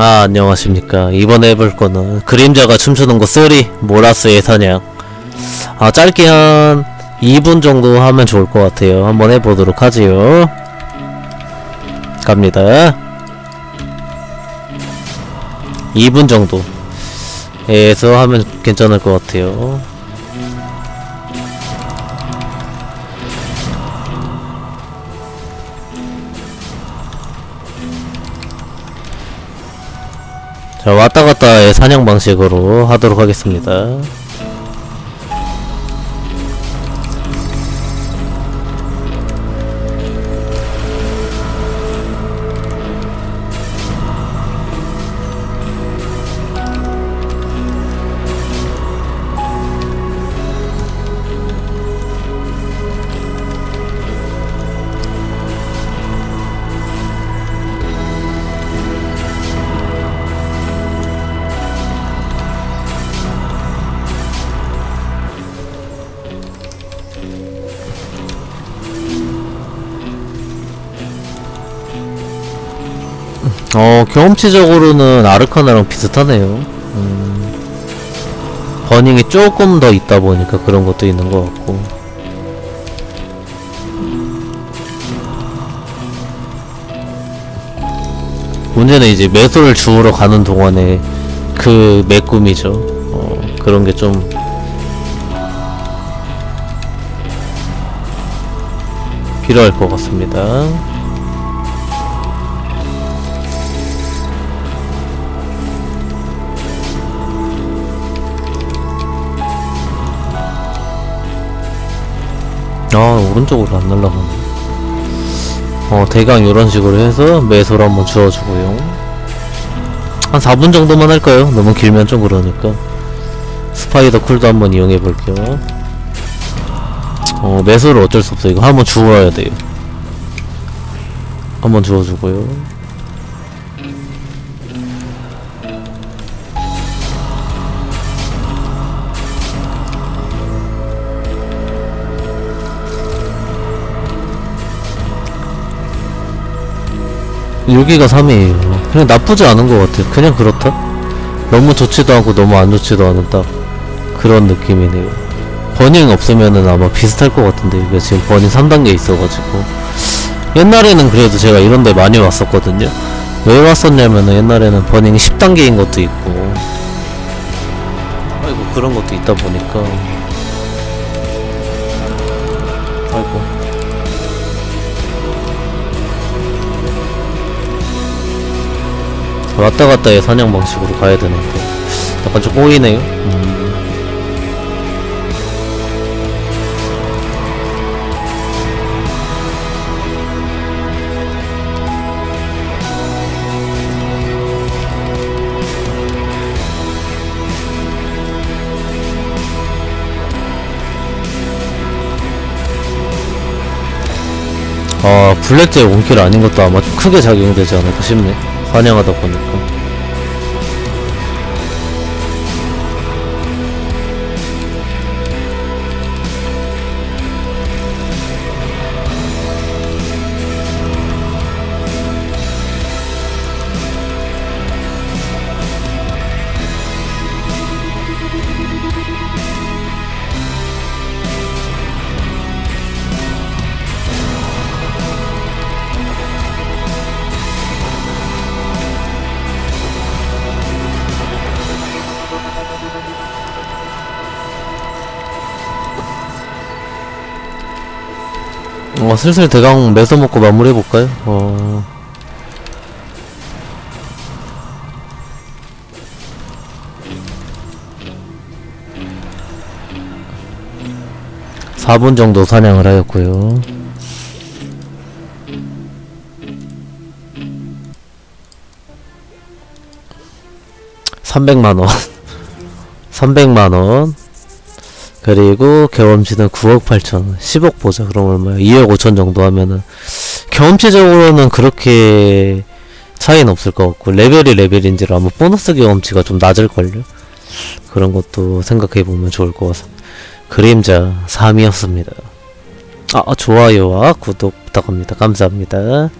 아 안녕하십니까. 이번에 해볼 거는 그림자가 춤추는 거3 모라스의 사냥. 아 짧게 한 2분 정도 하면 좋을 것 같아요. 한번 해보도록 하지요. 갑니다. 2분 정도. 에서 하면 괜찮을 것 같아요 자 왔다 갔다의 사냥 방식으로 하도록 하겠습니다 어 경험치적으로는 아르카나랑 비슷하네요. 음, 버닝이 조금 더 있다 보니까 그런 것도 있는 것 같고. 문제는 이제 매소를 주우러 가는 동안에 그 매꿈이죠. 어, 그런 게좀 필요할 것 같습니다 아 오른쪽으로 안 날라가네. 어 대강 이런 식으로 해서 매소를 한번 주워주고요. 한 4분 정도만 할까요? 너무 길면 좀 그러니까. 스파이더 쿨도 한번 이용해 볼게요. 어 매소를 어쩔 수 없어 이거 한번 주워야 돼요. 한번 주워주고요 여기가 3이에요 그냥 나쁘지 않은 것 같아요. 그냥 그렇다? 너무 좋지도 않고 너무 안 좋지도 않은 딱 그런 느낌이네요. 버닝 없으면은 아마 비슷할 것 같은데 이게 지금 버닝 3단계 있어가지고. 옛날에는 그래도 제가 이런데 많이 왔었거든요. 왜 왔었냐면은 옛날에는 버닝이 10단계인 것도 있고. 아이고 그런 것도 있다 보니까. 아이고 왔다 갔다의 사냥 방식으로 가야 되는데 약간 좀 꼬이네요. 음. 아 블랙잭 원킬 아닌 것도 아마 좀 크게 작용되지 않을까 싶네 사냥하다 보니까 어 슬슬 대강 매서 먹고 마무리해 볼까요? 어... 사분 정도 사냥을 하였고요. 3 0 0만원. 3 0 0만원 그리고 경험치는 9억 8천 10억 보자. 그럼 얼마야? 2억 5천 정도 하면은 경험치적으로는 그렇게 차이는 없을 것 같고 레벨이 레벨인지라 아마 보너스 경험치가 좀 낮을걸요? 그런 것도 생각해보면 좋을 것 같습니다. 그림자 3이었습니다. 아 좋아요와 구독 부탁합니다. 감사합니다